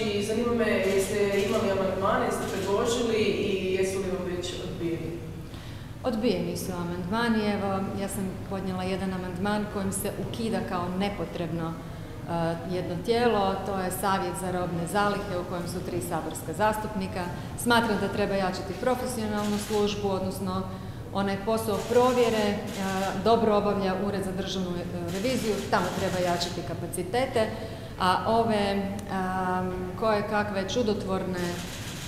znači, zanima me, jeste imali amandmane, jeste predložili i jesu li vam već odbijeni? Odbijeni su amandmani, evo ja sam podnijela jedan amandman kojim se ukida kao nepotrebno e, jedno tijelo, to je Savjet za robne zalihe u kojem su tri saborska zastupnika. Smatram da treba jačiti profesionalnu službu, odnosno onaj posao provjere e, dobro obavlja Ured za državnu e, reviziju, tamo treba jačiti kapacitete, a ove koje kakve čudotvorne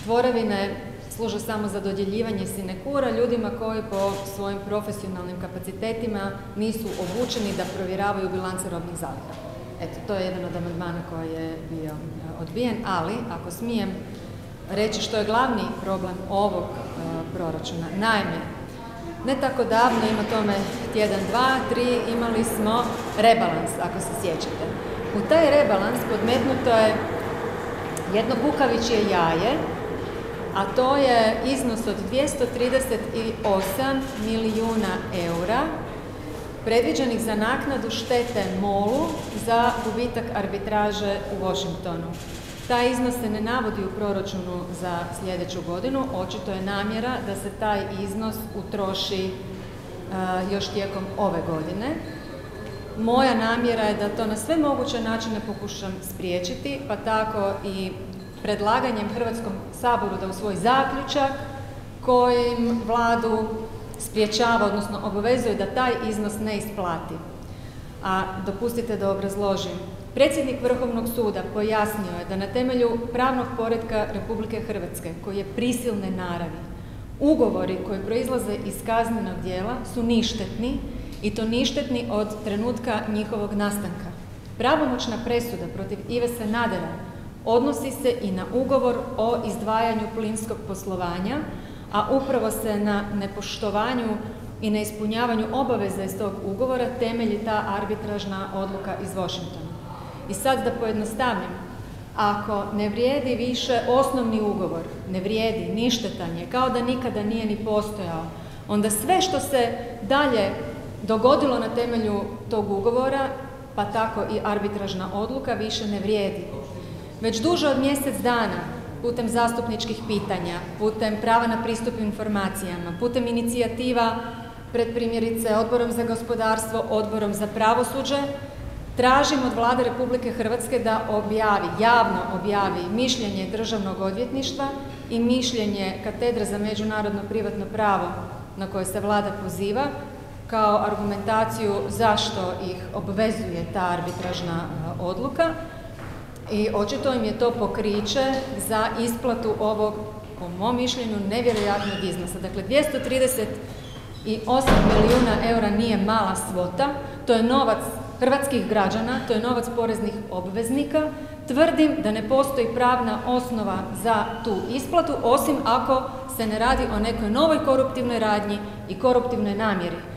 tvorevine služe samo za dodjeljivanje sinekura ljudima koji po svojim profesionalnim kapacitetima nisu obučeni da provjeravaju bilance robnih zaliha. Eto, to je jedan od amandmana koji je bio e, odbijen, ali ako smijem reći što je glavni problem ovog proračuna. Naime, ne tako davno, ima tome tjedan, dva, tri, imali smo rebalans, ako se sjećate. U taj rebalans podmetnuto je jedno kukavičje jaje, a to je iznos od 238 milijuna eura predviđenih za naknadu štete MOLu za gubitak arbitraže u Washingtonu. Taj iznos se ne navodi u proračunu za sljedeću godinu, očito je namjera da se taj iznos utroši još tijekom ove godine. Moja namjera je da to na sve moguće načine pokušam spriječiti, pa tako i predlaganjem Hrvatskom saboru da u svoj zaključak kojim vladu spriječava, odnosno obavezuje da taj iznos ne isplati. A dopustite da obrazložim. Predsjednik Vrhovnog suda pojasnio je da na temelju pravnog poretka Republike Hrvatske, koji je prisilne naravi, ugovori koji proizlaze iz kaznenog dijela su ništetni i to ništetni od trenutka njihovog nastanka. Pravomoćna presuda protiv Ive Sanadera odnosi se i na ugovor o izdvajanju plinskog poslovanja, a upravo se na nepoštovanju i neispunjavanju obaveza iz tog ugovora temelji ta arbitražna odluka iz Washingtona. I sad da pojednostavim, ako ne vrijedi više osnovni ugovor, ne vrijedi, ništetan je, kao da nikada nije ni postojao, onda sve što se dalje dogodilo na temelju tog ugovora, pa tako i arbitražna odluka, više ne vrijedi. Već duže od mjesec dana, putem zastupničkih pitanja, putem prava na pristup informacijama, putem inicijativa pred primjerice Odborom za gospodarstvo, Odborom za pravosuđe, Tražim od Vlade Republike Hrvatske da objavi, javno objavi mišljenje Državnog odvjetništva i mišljenje Katedre za međunarodno privatno pravo na koje se Vlada poziva kao argumentaciju zašto ih obvezuje ta arbitražna e, odluka i očito im je to pokriće za isplatu ovog, po mom mišljenju, nevjerojatnog iznosa. Dakle, 238 milijuna eura nije mala svota, to je novac hrvatskih građana, to je novac poreznih obveznika, tvrdim da ne postoji pravna osnova za tu isplatu, osim ako se ne radi o nekoj novoj koruptivnoj radnji i koruptivnoj namjeri.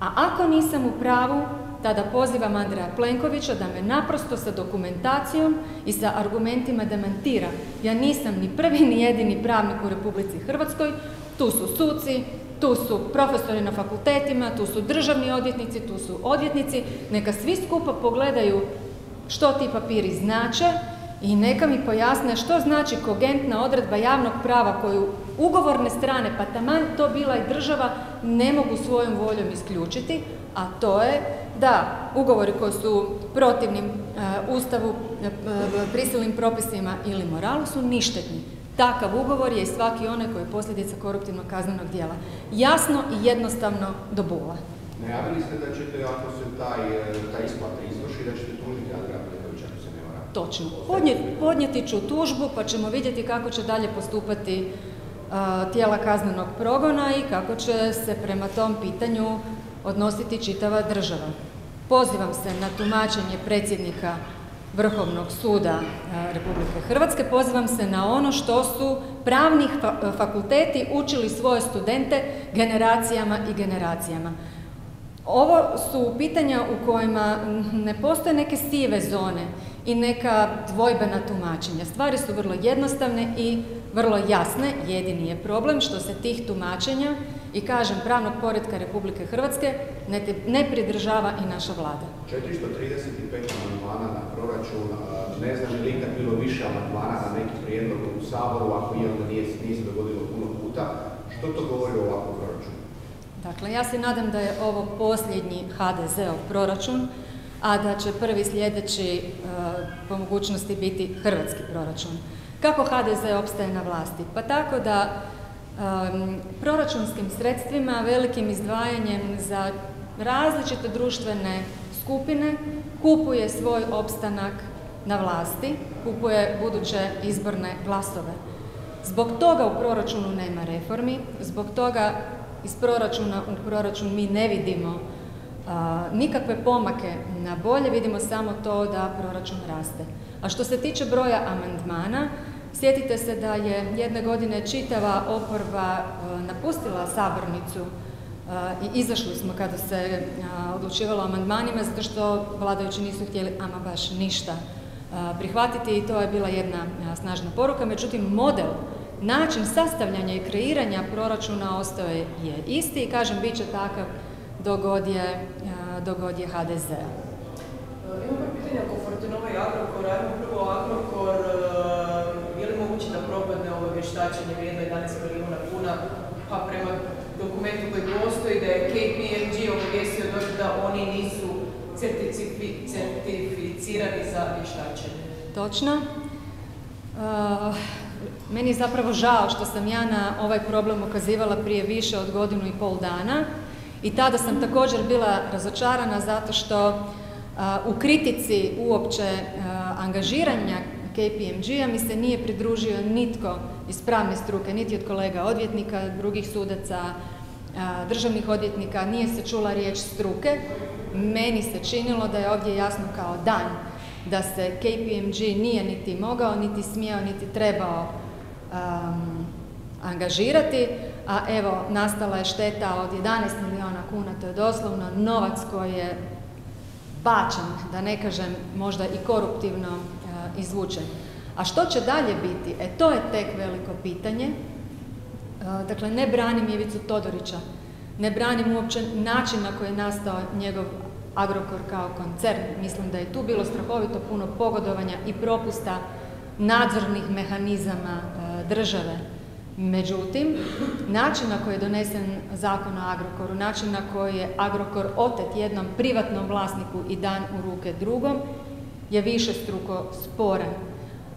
A ako nisam u pravu, tada pozivam Andreja Plenkovića da me naprosto sa dokumentacijom i sa argumentima demantira. Ja nisam ni prvi ni jedini pravnik u Republici Hrvatskoj, tu su suci, tu su profesori na fakultetima, tu su državni odvjetnici, tu su odvjetnici, neka svi skupa pogledaju što ti papiri znače i neka mi pojasne što znači kogentna odredba javnog prava koju ugovorne strane, pa taman to bila i država, ne mogu svojom voljom isključiti, a to je da ugovori koji su protivnim e, Ustavu, e, prisilnim propisima ili moralu su ništetni. Takav ugovor je i svaki onaj koji je posljedica koruptivnog kaznenog dijela. Jasno i jednostavno do bula. Najavili ste da ćete, ako se taj, e, taj isplata izvrši, da ćete tužiti Andreja Plenkovića, ako se ne mora. Točno. podnijeti ću tužbu, pa ćemo vidjeti kako će dalje postupati uh, tijela kaznenog progona i kako će se prema tom pitanju odnositi čitava država. Pozivam se na tumačenje predsjednika Vrhovnog suda e, Republike Hrvatske, pozivam se na ono što su pravni fakulteti učili svoje studente generacijama i generacijama. Ovo su pitanja u kojima ne postoje neke sive zone i neka dvojbena tumačenja. Stvari su vrlo jednostavne i vrlo jasne. Jedini je problem što se tih tumačenja i kažem pravnog poredka Republike Hrvatske ne pridržava i naša vlada. 435 amandmana na proračun, ne znam je li ikad bilo više amandmana na neki prijedlog u Saboru, ako je onda nije, nije se dogodilo puno puta. Što to govori o ovakvom proračunu? Dakle, ja se nadam da je ovo posljednji HDZ-ov proračun, a da će prvi sljedeći e, po mogućnosti biti hrvatski proračun. Kako HDZ opstaje na vlasti? Pa tako da proračunskim sredstvima, velikim izdvajanjem za različite društvene skupine kupuje svoj opstanak na vlasti, kupuje buduće izborne glasove. Zbog toga u proračunu nema reformi, zbog toga iz proračuna u proračun mi ne vidimo nikakve pomake na bolje, vidimo samo to da proračun raste. A što se tiče broja amandmana, sjetite se da je jedne godine čitava oporba napustila sabornicu i izašli smo kada se odlučivalo o amandmanima zato što vladajući nisu htjeli ama baš ništa prihvatiti i to je bila jedna snažna poruka. Međutim, model, način sastavljanja i kreiranja proračuna ostao je isti i kažem, bit će takav dogod je, dogod je HDZ. Imamo pitanje oko Fortinova i Agrokora. Ajmo prvo Agrokor, je li moguće da propadne ovo vještačenje vrijedno 11 milijuna kuna, pa prema dokumentu koji postoji da je KPMG obavijestio da oni nisu certificirani za vještačenje. Točno. meni je zapravo žao što sam ja na ovaj problem ukazivala prije više od godinu i pol dana i tada sam također bila razočarana zato što u kritici uopće angažiranja KPMG-a mi se nije pridružio nitko iz pravne struke, niti od kolega odvjetnika, drugih sudaca, državnih odvjetnika, nije se čula riječ struke. Meni se činilo da je ovdje jasno kao dan da se KPMG nije niti mogao, niti smijao, niti trebao angažirati, a evo nastala je šteta od 11 milijuna kuna, to je doslovno novac koji je bačen, da ne kažem možda i koruptivno uh, izvučen. A što će dalje biti? E to je tek veliko pitanje. dakle, ne branim Ivicu Todorića, ne branim uopće način na koji je nastao njegov Agrokor kao koncern. Mislim da je tu bilo strahovito puno pogodovanja i propusta nadzornih mehanizama države. Međutim, način na koji je donesen zakon o Agrokoru, način na koji je Agrokor otet jednom privatnom vlasniku i dan u ruke drugom, je više struko sporan.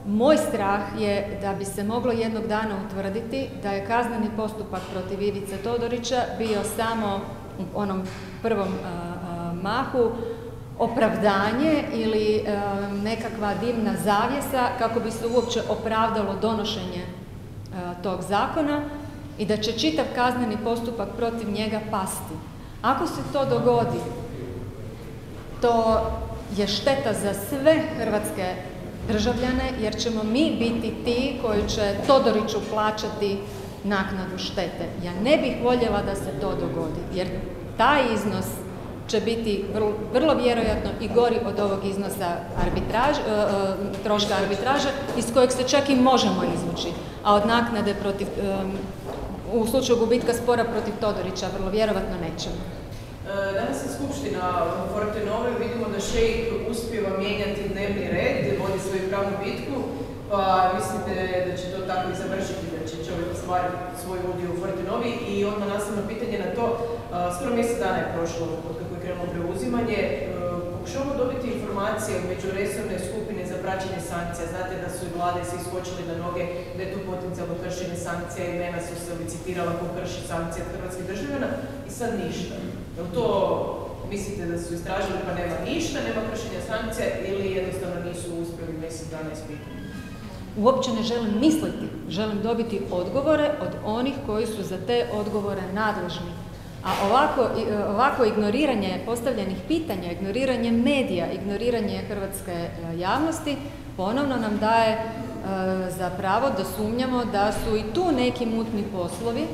Moj strah je da bi se moglo jednog dana utvrditi da je kazneni postupak protiv Ivice Todorića bio samo u onom prvom mahu opravdanje ili nekakva divna zavjesa kako bi se uopće opravdalo donošenje tog zakona i da će čitav kazneni postupak protiv njega pasti. Ako se to dogodi, to je šteta za sve hrvatske državljane, jer ćemo mi biti ti koji će Todoriću plaćati naknadu štete. Ja ne bih voljela da se to dogodi, jer taj iznos će biti vrlo, vjerojatno i gori od ovog iznosa arbitraž, e, e, troška arbitraže iz kojeg se čak i možemo izvući, a od naknade protiv, e, u slučaju gubitka spora protiv Todorića vrlo vjerojatno nećemo. Danas je skupština Fortenove, vidimo da šejk uspjeva mijenjati dnevni red, vodi svoju pravnu bitku, pa mislite da će to tako i završiti, da će čovjek ostvariti svoj udio u Fortenovi i odmah nastavno pitanje na to, skoro mjesec dana je prošlo krenulo preuzimanje, pokušavamo dobiti informacije od međuresorne skupine za praćenje sankcija. Znate da su i vlade se iskočili na noge, da je tu potencijalno kršenje sankcija, imena su se licitirala ko krši sankcije hrvatskih državljana i sad ništa. Jel to mislite da su istražili pa nema ništa, nema kršenja sankcija ili jednostavno nisu uspjeli mjesec dana ispitati? Uopće ne želim misliti, želim dobiti odgovore od onih koji su za te odgovore nadležni. A ovako, e, ovako ignoriranje postavljenih pitanja, ignoriranje medija, ignoriranje hrvatske e, javnosti ponovno nam daje e, za pravo da sumnjamo da su i tu neki mutni poslovi,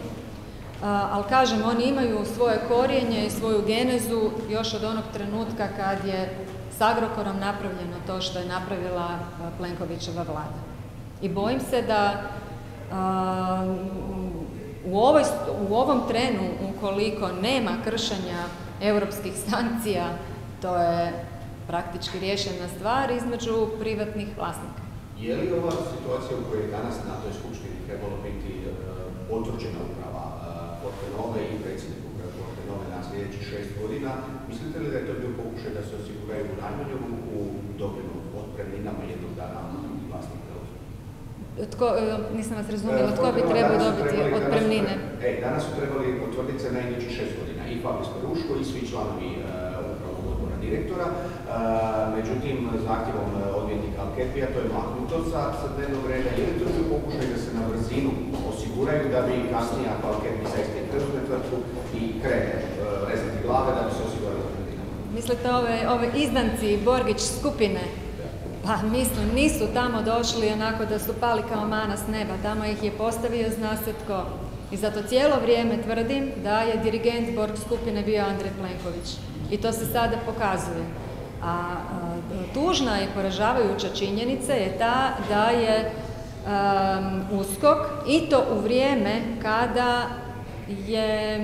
ali kažem, oni imaju svoje korijenje i svoju genezu još od onog trenutka kad je s Agrokorom napravljeno to što je napravila Plenkovićeva vlada. I bojim se da u, ovoj, u ovom trenu, ukoliko nema kršenja europskih sankcija, to je praktički riješena stvar između privatnih vlasnika. Je li ova situacija u kojoj je danas na toj skupštini trebalo biti uh, potvrđena uprava uh, Fortenove i predsjednik uprave Fortenove na sljedećih šest godina, mislite li da je to bio pokušaj da se osiguraju u najmanju ruku doprinu otpremninama jednog dana vlasnika Tko, uh, nisam vas razumjela, tko bi trebao dobiti otpremnine? E, danas su trebali potvrditi se na idućih šest godina i Fabis Peruško i svi članovi direktora, međutim zahtjevom e, odvjetnika Alkepija to je maknuto sa, sa dnevnog reda. Je li to bio pokušaj da se na brzinu osiguraju da bi kasnije ako Alkepi zaista preuzme tvrtku i krene e, rezati glave da bi se osigurali Mislite ove, ove izdanci Borgić skupine? Pa mislim, nisu tamo došli onako da su pali kao mana s neba, tamo ih je postavio zna se tko. I zato cijelo vrijeme tvrdim da je dirigent Borg skupine bio Andrej Plenković. I to se sada pokazuje. A, tužna i poražavajuća činjenica je ta da je USKOK i to u vrijeme kada je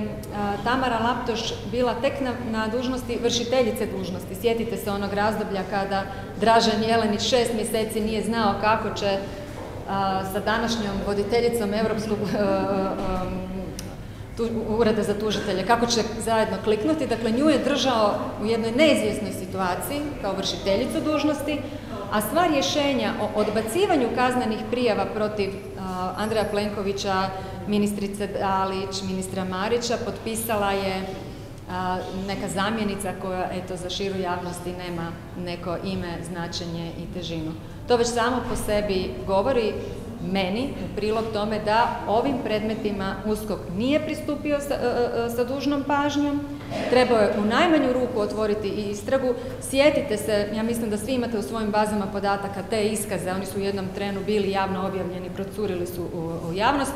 Tamara Laptoš bila tek na, na dužnosti vršiteljice dužnosti. Sjetite se onog razdoblja kada Dražen Jelenić šest mjeseci nije znao kako će sa današnjom voditeljicom Europskog tu, ureda za tužitelje, kako će zajedno kliknuti. Dakle, nju je držao u jednoj neizvjesnoj situaciji kao vršiteljicu dužnosti, a sva rješenja o odbacivanju kaznenih prijava protiv Andreja Plenkovića, ministrice Dalić, ministra Marića, potpisala je neka zamjenica koja, eto, za širu javnosti nema neko ime, značenje i težinu. To već samo po sebi govori meni u prilog tome da ovim predmetima USKOK nije pristupio sa, e, sa dužnom pažnjom, trebao je u najmanju ruku otvoriti i istragu. Sjetite se, ja mislim da svi imate u svojim bazama podataka te iskaze, oni su u jednom trenu bili javno objavljeni, procurili su u, u javnost.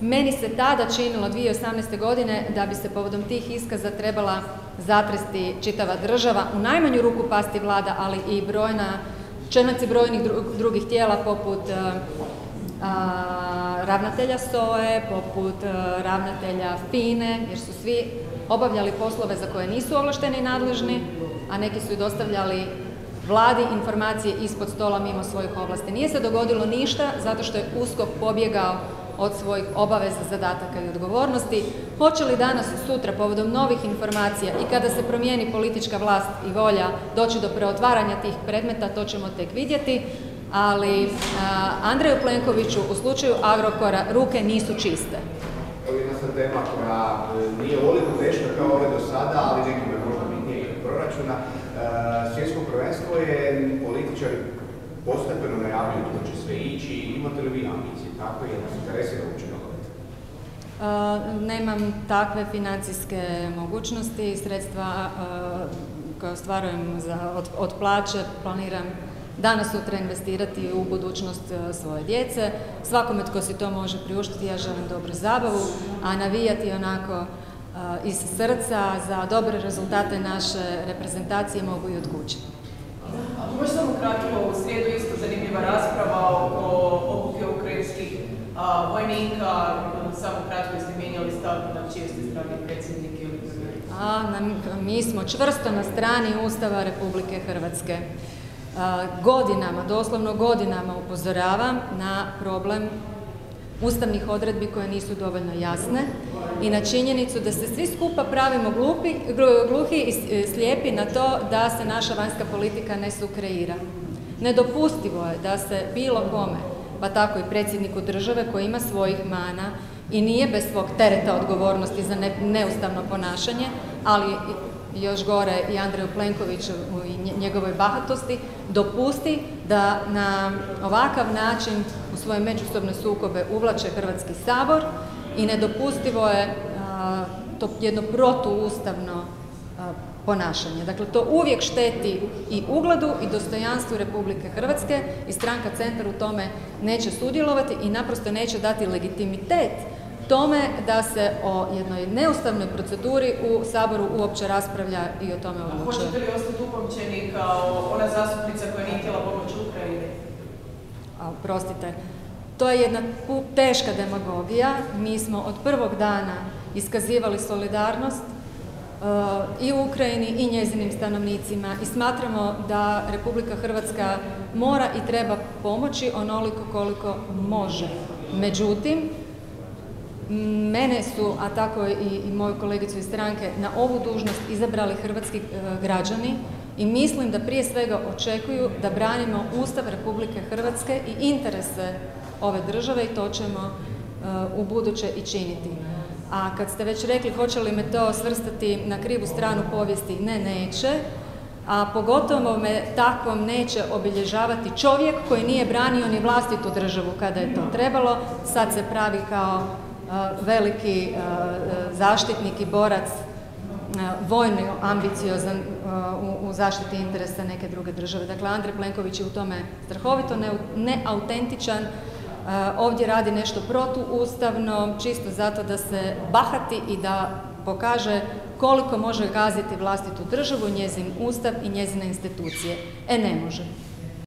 Meni se tada činilo 2018. godine da bi se povodom tih iskaza trebala zatresti čitava država, u najmanju ruku pasti vlada, ali i brojna čelnici brojnih drugih tijela poput e, ravnatelja SOE, poput e, ravnatelja FINE, jer su svi obavljali poslove za koje nisu ovlašteni i nadležni, a neki su i dostavljali vladi informacije ispod stola mimo svojih ovlasti. Nije se dogodilo ništa zato što je USKOK pobjegao od svojih obaveza, zadataka i odgovornosti. Hoće li danas, sutra, povodom novih informacija i kada se promijeni politička vlast i volja doći do preotvaranja tih predmeta, to ćemo tek vidjeti, ali Andreju Plenkoviću u slučaju Agrokora ruke nisu čiste. Tema koja e, nije ovoliko teška kao ove do sada, ali nekime možda bitnije i proračuna. E, svjetsko prvenstvo je političari postepeno najavljuju da će sve ići. Imate li vi ambicije tako je vas interesira uopće Nemam takve financijske mogućnosti sredstva koje ostvarujem za, od plaće planiram danas sutra investirati u budućnost e, svoje djece. Svakome tko si to može priuštiti, ja želim dobru zabavu, a navijati onako e, iz srca za dobre rezultate naše reprezentacije mogu i od kuće. Možda samo kratko, u srijedu isto zanimljiva rasprava oko obuke ukrajinskih vojnika, samo kratko ste mijenjali stav na čije ste strani predsjednik ili a, mi smo čvrsto na strani Ustava Republike Hrvatske godinama, doslovno godinama upozoravam na problem ustavnih odredbi koje nisu dovoljno jasne i na činjenicu da se svi skupa pravimo glupi, gluhi i e, slijepi na to da se naša vanjska politika ne sukreira. Nedopustivo je da se bilo kome, pa tako i predsjedniku države koji ima svojih mana i nije bez svog tereta odgovornosti za neustavno ponašanje, ali još gore i Andreju Plenkoviću i njegovoj bahatosti, dopusti da na ovakav način u svoje međusobne sukobe uvlače Hrvatski sabor i nedopustivo je to jedno protuustavno ponašanje. Dakle, to uvijek šteti i ugledu i dostojanstvu Republike Hrvatske i stranka Centar u tome neće sudjelovati i naprosto neće dati legitimitet tome da se o jednoj neustavnoj proceduri u Saboru uopće raspravlja i o tome odlučuje. Hoćete li ostati upamćeni kao ona zastupnica koja nije htjela pomoć Ukrajini? A, prostite, To je jedna teška demagogija. Mi smo od prvog dana iskazivali solidarnost i u Ukrajini i njezinim stanovnicima i smatramo da Republika Hrvatska mora i treba pomoći onoliko koliko može. Međutim, mene su, a tako i, i moju kolegicu iz stranke, na ovu dužnost izabrali hrvatski e, građani i mislim da prije svega očekuju da branimo Ustav Republike Hrvatske i interese ove države i to ćemo e, u buduće i činiti. A kad ste već rekli hoće li me to svrstati na krivu stranu povijesti, ne, neće. A pogotovo me takvom neće obilježavati čovjek koji nije branio ni vlastitu državu kada je to trebalo. Sad se pravi kao veliki zaštitnik i borac vojno ambiciozan u, zaštiti interesa neke druge države. Dakle, Andrej Plenković je u tome strahovito neautentičan, ovdje radi nešto protuustavno, čisto zato da se bahati i da pokaže koliko može gaziti vlastitu državu, njezin ustav i njezine institucije. E ne može.